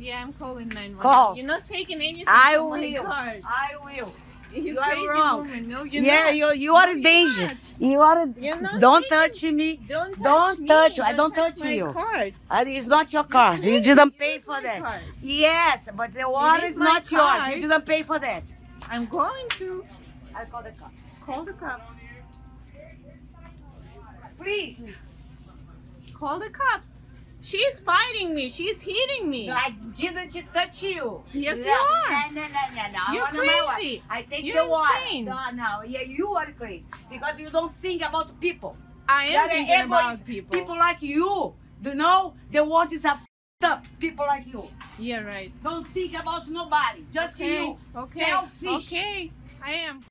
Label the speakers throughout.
Speaker 1: Yeah, I'm calling 911.
Speaker 2: Call.
Speaker 1: You're not taking anything
Speaker 2: I
Speaker 1: from
Speaker 2: will.
Speaker 1: card.
Speaker 2: I will.
Speaker 1: You,
Speaker 2: You are wrong.
Speaker 1: woman. No, you're
Speaker 2: yeah,
Speaker 1: not.
Speaker 2: you you are a danger.
Speaker 1: not.
Speaker 2: You are.
Speaker 1: You're
Speaker 2: don't touch me.
Speaker 1: Don't touch
Speaker 2: Don't
Speaker 1: me.
Speaker 2: touch you. I don't touch you.
Speaker 1: Card.
Speaker 2: It's not your car. You didn't pay for that.
Speaker 1: card.
Speaker 2: Yes, but the water
Speaker 1: is
Speaker 2: not yours. You didn't pay for that.
Speaker 1: I'm going to
Speaker 2: I call the cops.
Speaker 1: call the cops.
Speaker 2: Please.
Speaker 1: Call the cops. She's fighting me. She's hitting me.
Speaker 2: I didn't touch you.
Speaker 1: Yes,
Speaker 2: no,
Speaker 1: you are.
Speaker 2: No, no, no, no, no.
Speaker 1: You're
Speaker 2: wanna my
Speaker 1: crazy.
Speaker 2: I take
Speaker 1: You're
Speaker 2: the water.
Speaker 1: insane.
Speaker 2: No, no. Yeah, you are crazy because you don't think about people.
Speaker 1: I am
Speaker 2: That
Speaker 1: thinking
Speaker 2: egoist-
Speaker 1: about people.
Speaker 2: People like you. Do you know the world is a f***ed up. People like you.
Speaker 1: Yeah, right.
Speaker 2: Don't think about nobody. Just
Speaker 1: Okay.
Speaker 2: you.
Speaker 1: Okay.
Speaker 2: Selfish.
Speaker 1: Okay. I am.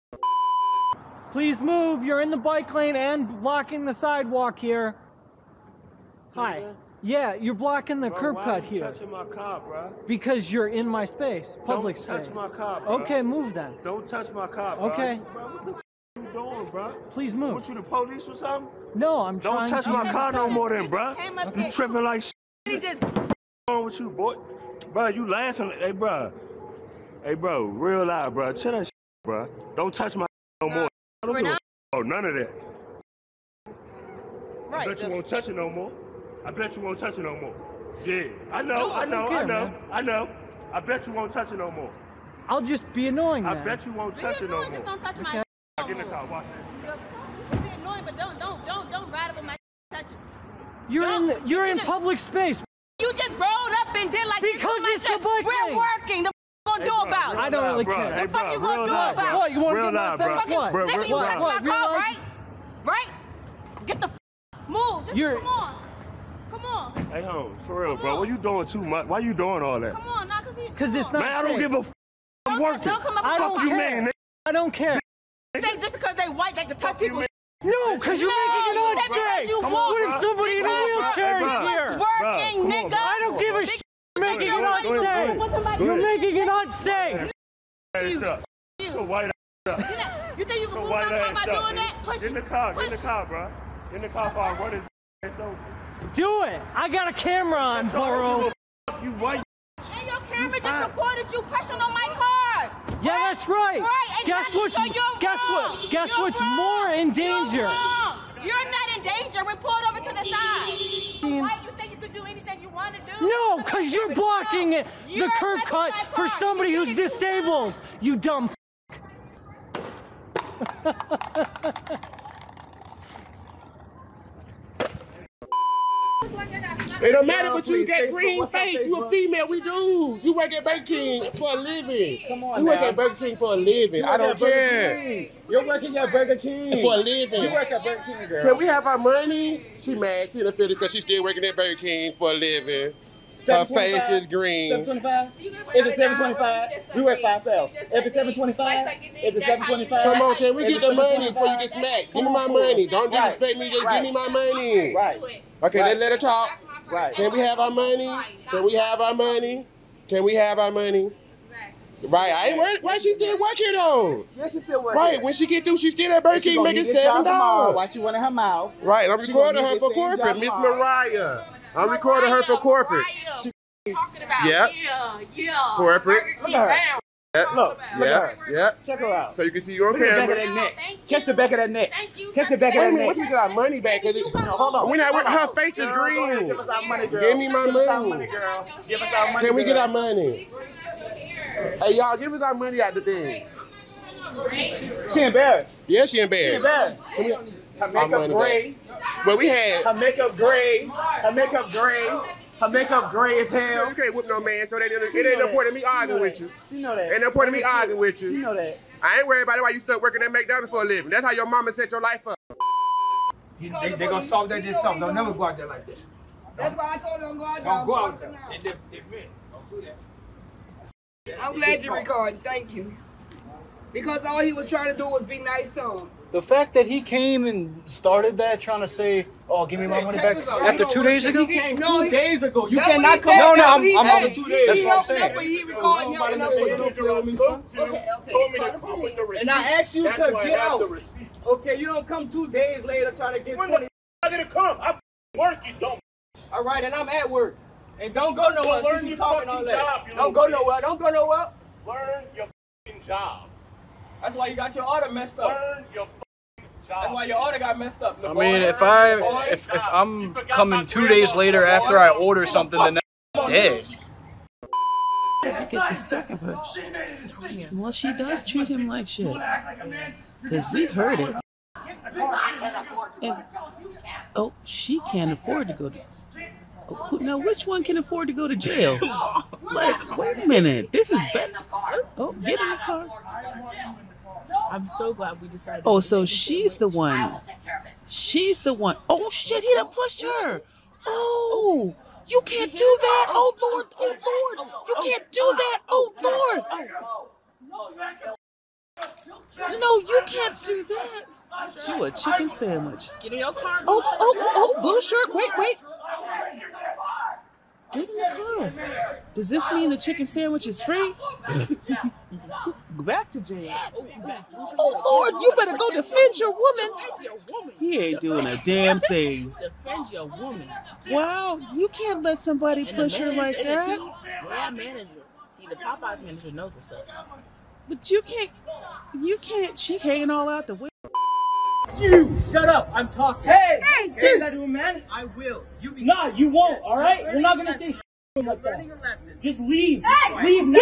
Speaker 3: Please move. You're in the bike lane and blocking the sidewalk here. Hi. Yeah, you're blocking the
Speaker 4: Bro,
Speaker 3: curb
Speaker 4: why
Speaker 3: cut
Speaker 4: you
Speaker 3: here
Speaker 4: touching my car, bro?
Speaker 3: because you're in my space, public
Speaker 4: Don't
Speaker 3: space.
Speaker 4: touch my car, bro.
Speaker 3: Okay, move then.
Speaker 4: Don't touch my car, bro.
Speaker 3: Okay.
Speaker 4: Bro, what the f- you doing, bro?
Speaker 3: Please move.
Speaker 4: What you the police or something?
Speaker 3: No, I'm trying Don't
Speaker 4: touch
Speaker 3: to.
Speaker 4: my car no more, then, bro.
Speaker 2: Came up
Speaker 4: You tripping like shit.
Speaker 2: He just
Speaker 4: wrong with you, boy? Bro, you laughing? Hey, bro. Hey, bro, real loud, bro. Chill that shit, bro. Don't touch my no more. I don't give a f- oh, none of that. I bet you won't touch it no more. I bet you won't touch it no more. Yeah, I know,
Speaker 3: No,
Speaker 4: I
Speaker 3: I
Speaker 4: know,
Speaker 3: don't
Speaker 4: I know,
Speaker 3: man.
Speaker 4: I know. I bet you won't touch it no more.
Speaker 3: I'll just be annoying
Speaker 4: I
Speaker 3: then.
Speaker 4: bet you won't touch it no
Speaker 5: Just
Speaker 4: more.
Speaker 5: don't touch my
Speaker 3: Okay.
Speaker 5: no
Speaker 4: Get in the
Speaker 5: more.
Speaker 4: car, watch this.
Speaker 5: You're being annoying, but don't, don't, don't, don't ride up on my touch it.
Speaker 3: You're in. The,
Speaker 5: Don't-
Speaker 3: you're in
Speaker 5: you-
Speaker 3: public space.
Speaker 5: You just rolled up and did like this
Speaker 3: Because
Speaker 5: to my
Speaker 3: it's the
Speaker 5: shit.
Speaker 3: bike
Speaker 5: We're
Speaker 3: lane.
Speaker 5: working. The f- gonna do
Speaker 4: bro,
Speaker 5: about
Speaker 4: real
Speaker 3: I don't
Speaker 4: loud,
Speaker 3: really
Speaker 4: bro.
Speaker 3: care.
Speaker 4: Hey,
Speaker 5: The fuck
Speaker 4: bro,
Speaker 5: you gonna
Speaker 4: real
Speaker 5: do
Speaker 4: loud,
Speaker 5: about
Speaker 4: bro.
Speaker 5: it?
Speaker 3: What, you wanna
Speaker 4: real
Speaker 3: get my
Speaker 4: loud, bro.
Speaker 3: face? What?
Speaker 4: Bro,
Speaker 5: Nigga,
Speaker 4: real
Speaker 5: you
Speaker 4: loud.
Speaker 5: touched
Speaker 3: What,
Speaker 5: my car,
Speaker 3: real
Speaker 5: right? Right? Get the f- move. Just
Speaker 3: You're-
Speaker 5: come on. Come on.
Speaker 4: Hey, home, for real,
Speaker 5: Come
Speaker 4: bro.
Speaker 5: on.
Speaker 4: What you doing too much? Why you doing all that?
Speaker 5: Come on, now, cause he.
Speaker 3: Because it's not
Speaker 4: Man, I don't give a f. I'm
Speaker 5: Don't,
Speaker 4: working.
Speaker 5: don't come up
Speaker 3: I don't
Speaker 4: you,
Speaker 3: care.
Speaker 4: man.
Speaker 3: I don't care.
Speaker 5: They, just because they white, they can touch
Speaker 4: Fuck
Speaker 5: people.
Speaker 3: No, because you're
Speaker 5: No,
Speaker 3: making it
Speaker 5: said because
Speaker 3: unsafe.
Speaker 5: you
Speaker 4: Come
Speaker 5: walk.
Speaker 4: on,
Speaker 3: What if somebody in a wheelchair is here?
Speaker 5: Working,
Speaker 4: Bro, come on,
Speaker 5: nigga.
Speaker 3: I don't give a
Speaker 5: Nigga,
Speaker 3: shit. You're making it
Speaker 5: know what?
Speaker 3: Unsafe.
Speaker 4: go ahead. Go
Speaker 3: You're making it unsafe.
Speaker 4: Ass up.
Speaker 5: You.
Speaker 4: White ass up.
Speaker 5: You think you can move
Speaker 4: white
Speaker 5: my car by doing that? Push
Speaker 4: in the car.
Speaker 5: Push
Speaker 4: in the car, bro. In the car before I run his ass over.
Speaker 3: Do it. I got a camera on, Burrow.
Speaker 4: You white.
Speaker 5: And your camera
Speaker 4: You fine.
Speaker 5: just recorded you pushing on my card.
Speaker 3: Yeah, that's right.
Speaker 5: Right,
Speaker 3: Guess
Speaker 5: exactly.
Speaker 3: what's
Speaker 5: So you're
Speaker 3: guess
Speaker 5: wrong.
Speaker 3: what? Guess
Speaker 5: You're
Speaker 3: what's
Speaker 5: wrong.
Speaker 3: more in danger?
Speaker 5: You're. You're not in danger. We're pulled over to the side. Why you think you could do anything you want to do?
Speaker 3: No, because you're blocking it, the
Speaker 5: You're
Speaker 3: curb cut for somebody who's
Speaker 5: did it too
Speaker 3: disabled. You dumb.
Speaker 6: It don't matter, but you got green face. You a female. We do. You work at Burger King for a living.
Speaker 7: Come on
Speaker 6: You work
Speaker 7: now.
Speaker 6: at Burger King for a living. I don't care.
Speaker 7: You're working at Burger King.
Speaker 6: For a living.
Speaker 7: You work at Burger King, girl.
Speaker 6: Can we have our money? She mad. She in the feeling because she's still working at Burger King for a living. Her face is green.
Speaker 7: 725? Is it 725? We work for ourselves. If it's 725, is it 725?
Speaker 6: Come on, can we get the money before you get smacked? Give me my money. Don't disrespect me. Just give me my money.
Speaker 7: Right.
Speaker 6: Okay,
Speaker 7: Right.
Speaker 6: let's let her talk.
Speaker 7: Right.
Speaker 6: Can we have our money? Can we have our money? Can we have our money? Right, I ain't worried. Why she still working though?
Speaker 7: Yeah, she's still working.
Speaker 6: Right, when she get through, she's still at Burger
Speaker 7: And she
Speaker 6: King
Speaker 7: gonna
Speaker 6: making
Speaker 7: need this job
Speaker 6: seven dollars.
Speaker 7: While she went in her mouth.
Speaker 6: Right, I'm
Speaker 7: She
Speaker 6: recording her for corporate, Miss. Mariah. I'm recording her for corporate.
Speaker 5: She Talking about
Speaker 6: Yep.
Speaker 5: yeah, yeah.
Speaker 6: Corporate.
Speaker 7: Look at her. Look, look
Speaker 6: Yep.
Speaker 7: at Check her out.
Speaker 6: So you can see you on
Speaker 7: Look at the back of
Speaker 6: camera.
Speaker 7: that neck.
Speaker 5: Thank
Speaker 7: Catch the back of that neck.
Speaker 5: Thank you.
Speaker 7: Catch the back of
Speaker 6: Wait
Speaker 7: that neck.
Speaker 6: what you get our money back? 'Cause it-
Speaker 7: No, hold on.
Speaker 6: We not
Speaker 7: Hold
Speaker 6: her
Speaker 7: on.
Speaker 6: face is
Speaker 7: Girl,
Speaker 6: green.
Speaker 7: Give us our money, girl.
Speaker 6: Give me my
Speaker 7: Give us
Speaker 6: money.
Speaker 7: money, girl. Give us our money.
Speaker 6: Can we get our money? Hey y'all, give us our money out the thing.
Speaker 7: She embarrassed.
Speaker 6: Yeah, she embarrassed.
Speaker 7: She
Speaker 6: embarrassed.
Speaker 7: embarrassed.
Speaker 6: Give me-
Speaker 7: Her makeup gray.
Speaker 6: But we had.
Speaker 7: Her makeup gray. Her makeup gray. Her makeup gray as hell.
Speaker 6: You can't whip no man, so they didn't.
Speaker 7: She
Speaker 6: It ain't no point in me arguing with you.
Speaker 7: She know that.
Speaker 6: Ain't no point in me arguing with
Speaker 7: She
Speaker 6: you.
Speaker 7: know that.
Speaker 6: I ain't worried about it why you stuck working at McDonald's for a living. That's how your mama set your life up.
Speaker 8: They, they, they gonna solve that themselves. Don't never go out there like that.
Speaker 9: That's why I told them go out there.
Speaker 8: Don't go out there.
Speaker 9: walking
Speaker 8: They, they, they men. Don't do that.
Speaker 9: I'm glad you recording. Thank you. Because all he was trying to do was be nice to him.
Speaker 10: The fact that he came and started that trying to say, "Oh, give me my money back," after two days ago.
Speaker 8: He came
Speaker 9: No,
Speaker 8: two
Speaker 9: he-
Speaker 8: days ago. You cannot come. No, no, I'm,
Speaker 9: what he
Speaker 8: I'm
Speaker 9: said.
Speaker 8: over two days.
Speaker 10: That's what I'm
Speaker 9: He helping
Speaker 10: saying.
Speaker 9: up, but he recording y'all.
Speaker 8: said don't throw me some.
Speaker 5: Okay, okay.
Speaker 4: Told me to come with the receipt.
Speaker 8: And I asked you to get out. Okay, you don't come two days later trying to get
Speaker 4: When
Speaker 8: twenty.
Speaker 4: the f- I didn't come, I f- work, you dumb.
Speaker 8: All right, and I'm at work.
Speaker 11: And don't go nowhere.
Speaker 4: Learn
Speaker 11: you
Speaker 4: your
Speaker 11: talking all
Speaker 4: fucking
Speaker 11: that.
Speaker 4: job,
Speaker 11: Don't go nowhere. Don't go nowhere.
Speaker 4: Learn your fucking job.
Speaker 11: That's why you got your order messed up.
Speaker 4: Learn your fucking job.
Speaker 11: That's why your order got messed up.
Speaker 12: I mean, if I if if I'm coming two days later after I order something, then that's dead.
Speaker 8: The second part. Well, she does treat him like shit. Because we heard it. And, oh, she can't afford to go to. Oh, now, which one can afford to go to jail? Like, wait a minute. This is better. Oh, get in the car.
Speaker 13: I'm so glad we decided.
Speaker 8: Oh, so she's the one. She's the one. Oh shit, he done pushed her. Oh, you can't do that. Oh, oh Lord, oh, oh Lord, oh, you can't do that. Oh Lord. No, you can't do that. You a chicken sandwich.
Speaker 13: Get in your car.
Speaker 8: Oh, oh, oh, blue shirt. Wait, wait. Get in the car. Does this mean the chicken sandwich is free? Go back to jail. Oh Lord, you better go defend your woman. He ain't doing a damn thing.
Speaker 13: Defend your woman.
Speaker 8: Wow, you can't let somebody
Speaker 13: And
Speaker 8: push her like that.
Speaker 13: team- Yeah, manager. See, the Popeyes manager knows what's up.
Speaker 8: But you can't. You can't. She hanging all out the way.
Speaker 14: You shut up! I'm talking. Hey! Hey, say that to a man. I will. You nah, you won't. All right? You're not gonna say shit like that. Just leave.
Speaker 15: Hey,
Speaker 14: leave now.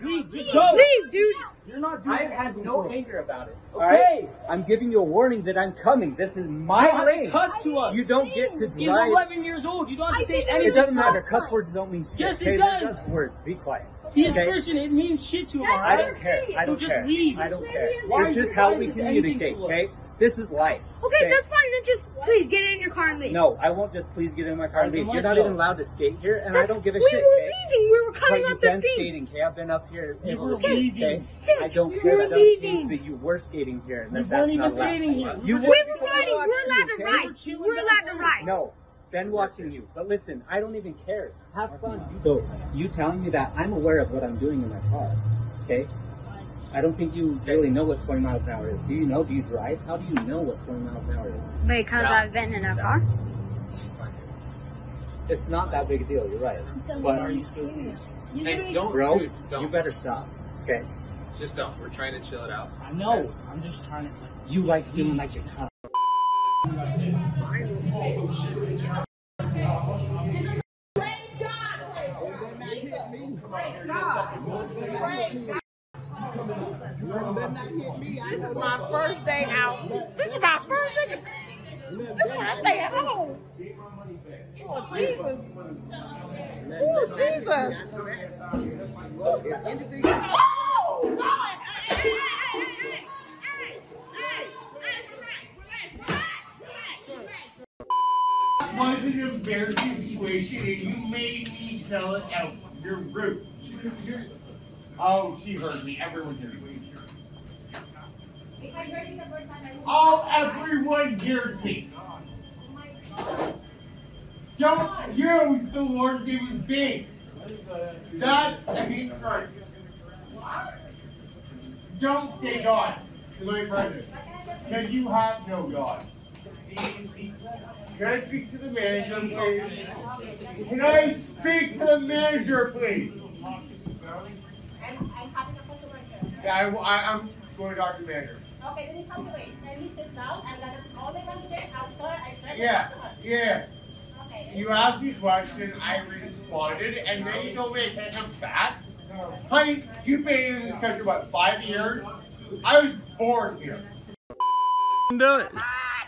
Speaker 15: Get out.
Speaker 14: Leave. Just go.
Speaker 15: Leave, dude.
Speaker 14: You're not doing.
Speaker 15: I've had
Speaker 14: no
Speaker 15: no
Speaker 14: anger about it.
Speaker 15: Okay.
Speaker 14: I'm giving you a warning that I'm coming. This is my
Speaker 15: No,
Speaker 14: lane.
Speaker 15: it cuts to us.
Speaker 14: You don't get to drive.
Speaker 15: He's
Speaker 14: 11 years old. You don't have to say anything.
Speaker 15: It doesn't matter.
Speaker 14: Cuss words don't mean shit.
Speaker 15: Yes, it
Speaker 14: okay? They're
Speaker 15: does.
Speaker 14: just words. Be quiet.
Speaker 15: He is
Speaker 14: okay?
Speaker 15: Christian. It means shit to him.
Speaker 14: I don't care. I don't
Speaker 15: just
Speaker 14: care.
Speaker 15: leave.
Speaker 14: I don't care.
Speaker 15: Why
Speaker 14: It's just how we
Speaker 15: is this anything
Speaker 14: communicate,
Speaker 15: to us?
Speaker 14: okay? This is life.
Speaker 16: Okay, that's fine. Then just please get in your car and leave.
Speaker 14: No, I won't just please get in my car and leave. You're not
Speaker 15: go.
Speaker 14: even allowed to skate here, and
Speaker 16: That's-
Speaker 14: I don't give a
Speaker 16: we
Speaker 14: shit.
Speaker 16: were
Speaker 14: okay?
Speaker 16: leaving. We were coming
Speaker 14: but
Speaker 16: up
Speaker 14: you've
Speaker 16: the
Speaker 14: been
Speaker 16: thing.
Speaker 14: skating, okay? I've been up here.
Speaker 15: You were
Speaker 14: to skate,
Speaker 15: leaving.
Speaker 14: okay?
Speaker 15: Sick.
Speaker 14: I don't
Speaker 15: You
Speaker 14: care.
Speaker 15: were
Speaker 14: That doesn't mean
Speaker 15: leaving.
Speaker 14: that you were skating here. And
Speaker 15: We
Speaker 14: that
Speaker 15: weren't
Speaker 14: that's
Speaker 15: even skating here.
Speaker 14: You
Speaker 15: We
Speaker 14: were
Speaker 16: We
Speaker 14: because
Speaker 16: were
Speaker 14: I'm
Speaker 16: riding. We're allowed to ride. We're allowed to ride.
Speaker 14: No, been watching you. But listen, I don't even care. Have fun. So you telling me that I'm aware of what I'm doing in my car, okay? I don't think you really know what 20 miles an hour is. Do you know? Do you drive? How do you know what 20 miles an hour is?
Speaker 16: Because I've been in a car.
Speaker 14: It's not that big a deal. You're right. But are you still?
Speaker 11: Hey, don't,
Speaker 14: bro.
Speaker 11: dude, don't.
Speaker 14: You better stop. Okay.
Speaker 11: Just don't. We're trying to chill it out.
Speaker 14: I know. I'm just trying to. You like feeling like you're tough.
Speaker 15: This is my first day out. This is my first day. This is my day at home. Oh, Jesus. Oh, Jesus. Oh, God. Hey, hey, hey, hey, hey, hey, hey, hey, relax,
Speaker 17: was an embarrassing situation and you made me tell it out. You're rude. Oh, she heard me. Everyone heard me. Oh, everyone hears me. Don't use the Lord's name in vain. That's a hate crime. Don't say God to my brothers, because you have no God. Can I speak to the manager, please? Can I speak to the manager, please? Yeah, I, I, I'm going to talk to the manager.
Speaker 3: Okay, then you come to wait. Then you sit down and then all the manager out there. I said,
Speaker 17: Yeah, yeah.
Speaker 3: Okay.
Speaker 17: You asked me a question, I responded, and then you told me I can't come back? Honey, you've been in this country, what, five years? I was born here.
Speaker 18: Do it.
Speaker 19: Come on,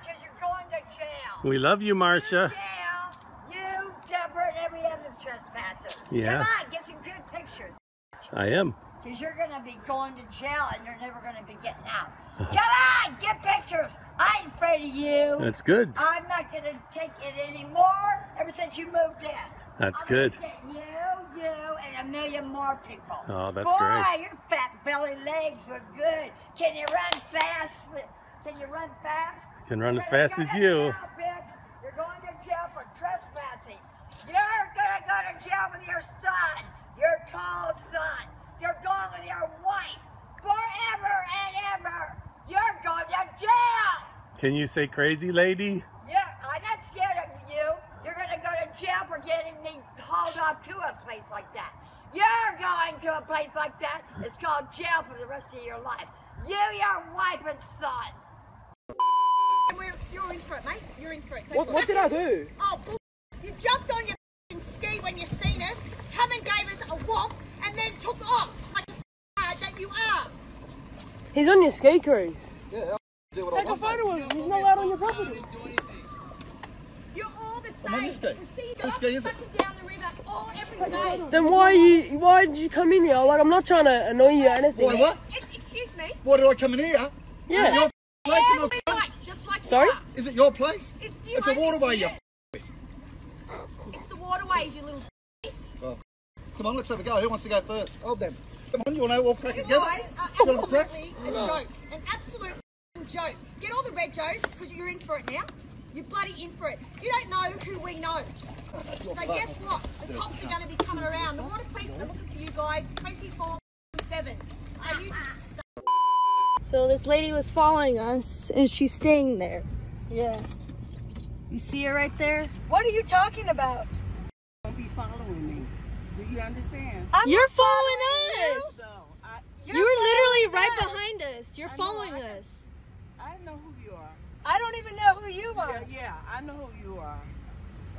Speaker 19: because you're going to jail.
Speaker 18: We love you, Marcia.
Speaker 19: Jail, you, Deborah, and every other trespasser.
Speaker 18: Yeah.
Speaker 19: Come on, get some good pictures.
Speaker 18: I am.
Speaker 19: Because you're going to be going to jail and you're never going to be getting out. Uh-huh. Come on, get pictures. I ain't afraid of you.
Speaker 18: That's good.
Speaker 19: I'm not going to take it anymore ever since you moved in.
Speaker 18: That's
Speaker 19: I'm
Speaker 18: good.
Speaker 19: You, you, and a million more people.
Speaker 18: Oh, that's
Speaker 19: Boy,
Speaker 18: great.
Speaker 19: your fat belly legs look good. Can you run fast? Can you run fast?
Speaker 18: Can run as
Speaker 19: You're
Speaker 18: fast as you.
Speaker 19: to jail. You're going to jail for trespassing. You're gonna go to jail with your son, your tall son. You're going with your wife forever and ever. You're going to jail.
Speaker 18: Can you say crazy lady?
Speaker 19: Yeah, I'm not scared of you. You're gonna go to jail for getting me hauled off to a place like that. You're going to a place like that. It's called jail for the rest of your life. You, your wife, and son.
Speaker 2: You're in for it, mate. You're in for it.
Speaker 20: What, what did I do?
Speaker 2: Oh, bull- you jumped on your ski when you seen us, come and gave us a whop, and then took off like the that you are.
Speaker 21: He's on your ski cruise.
Speaker 20: Yeah, I'll do what I
Speaker 21: Take a photo of him. He's not allowed on your property.
Speaker 2: You're all the
Speaker 20: I'm on
Speaker 2: same.
Speaker 20: this ski.
Speaker 2: You
Speaker 20: ski is it?
Speaker 2: the river all every day.
Speaker 21: Then why you? Why did you come in here? Like I'm not trying to annoy you or anything.
Speaker 20: Why, what?
Speaker 2: Excuse me.
Speaker 20: Why did I come in here?
Speaker 21: Yeah.
Speaker 20: Is it your place or
Speaker 2: Every
Speaker 20: not?
Speaker 2: night, just like you
Speaker 21: Sorry?
Speaker 2: are.
Speaker 20: Is it your place?
Speaker 2: It's, do you
Speaker 20: It's a waterway, you
Speaker 2: understand? It's the waterways, you little.
Speaker 20: Come on, let's have a go. Who wants to go first? Hold them. Come on, you want to all crack
Speaker 2: You
Speaker 20: it together?
Speaker 2: guys are
Speaker 20: You wanna crack?
Speaker 2: absolutely a joke. An absolute joke. Get all the red joes because you're in for it now. You're bloody in for it. You don't know who we know. So guess what? The cops are going to be coming around. The water police are looking for you guys 24 7. Are you just
Speaker 16: So this lady was following us and she's staying there.
Speaker 21: Yeah.
Speaker 16: You see her right there?
Speaker 21: What are you talking about?
Speaker 7: Don't be following me. Do you understand?
Speaker 16: You're following us.
Speaker 21: You're
Speaker 16: You were literally
Speaker 21: following
Speaker 16: right
Speaker 21: us.
Speaker 16: behind us. You're
Speaker 7: I know,
Speaker 16: following
Speaker 7: I-
Speaker 16: us.
Speaker 7: I know who you are.
Speaker 21: I don't even know who you are.
Speaker 7: Yeah, yeah, I know who you are.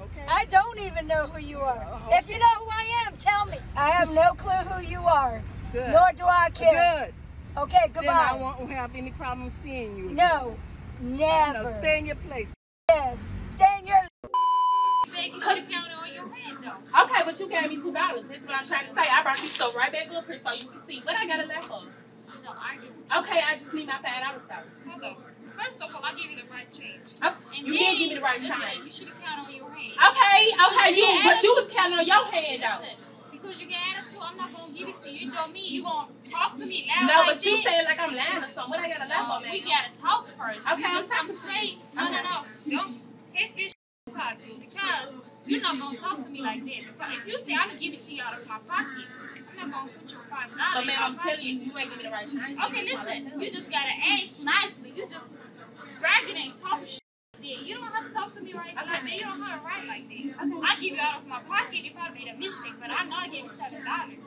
Speaker 7: Okay?
Speaker 21: I don't even know who you are.
Speaker 7: Uh,
Speaker 21: If you know who I am, tell me. I have no clue who you are.
Speaker 7: Good.
Speaker 21: Nor do I care.
Speaker 7: Good.
Speaker 21: Okay, goodbye.
Speaker 7: Then I won't have any problem seeing you.
Speaker 21: No,
Speaker 7: No,
Speaker 21: never.
Speaker 7: stay in your place.
Speaker 21: Yes, stay in your.
Speaker 22: Okay, but you gave me two dollars. That's what I'm trying to say. I brought you stuff right back up here so you can see what I got it left for. Okay, I just need my five dollars though.
Speaker 23: Okay. First of all, I gave you the right change.
Speaker 22: Oh,
Speaker 23: And
Speaker 22: you
Speaker 23: then,
Speaker 22: did give me the right
Speaker 23: listen,
Speaker 22: change.
Speaker 23: You should have counted on your hand.
Speaker 22: Okay, okay,
Speaker 23: Because
Speaker 22: you, but you was counting on your hand though.
Speaker 23: Listen, because you get attitude, I'm not gonna give it to you. You know me. You gonna talk to me loud
Speaker 22: No,
Speaker 23: like
Speaker 22: but you
Speaker 23: this.
Speaker 22: saying like I'm lying or something. What I got to lie
Speaker 23: No,
Speaker 22: for, man?
Speaker 23: we gotta talk first.
Speaker 22: Okay,
Speaker 23: you
Speaker 22: I'm talking
Speaker 23: straight.
Speaker 22: you.
Speaker 23: No, no, no. Don't take this side because you're not gonna talk to me like that. If you say I'm gonna give it to you out of my pocket, I'm not gonna put your five dollars.
Speaker 22: But man, I'm telling you, you ain't giving me the right change.
Speaker 23: Okay, listen. You just gotta ask nicely. You just bragging and talk shit. You don't have to talk to me right now. I'm like that. You don't have to write like that. I give you out of my pocket if I made a mistake, but I know I gave you seven dollars.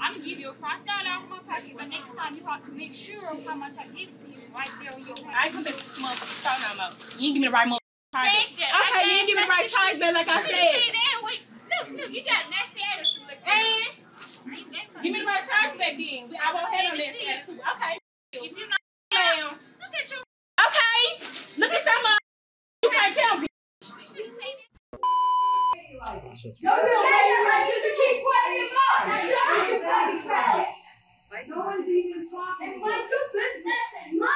Speaker 23: I'm gonna give you a five dollar out of my pocket, but next time you have to make sure of how much I give it to you right there on your
Speaker 22: I ain't gonna make this motherfucking phone. You ain't give me the right motherfucking
Speaker 23: Take
Speaker 22: back. Okay, you give me the right charge back like I said.
Speaker 23: said that. Wait, look, look, you got nasty attitude.
Speaker 22: And give me the right charge back then. I won't have no nasty attitude. Okay.
Speaker 23: If you're not
Speaker 22: Ma'am.
Speaker 23: look at your
Speaker 22: Okay. Look at your mom. You can't tell me.
Speaker 23: you should have said that.
Speaker 11: No one's even talking. It's my two business and my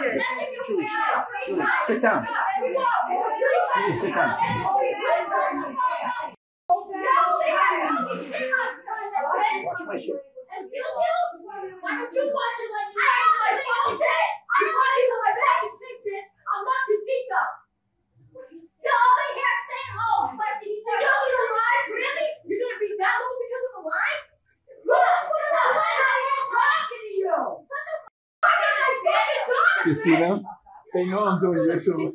Speaker 20: Okay.
Speaker 11: Julie,
Speaker 20: Julie, sit down. Julie, sit down.
Speaker 11: Watch my shirt. Why don't you watch it like you have my phone? I'm talking to my back and stick this. I'll knock your teeth up. You're over here saying, oh, but you know the line? Really? You're gonna be that low because of the line? Look, what the line I am talking to you. Shut the fuck up. I'm fucking talking.
Speaker 18: You them? They know I'm doing YouTube.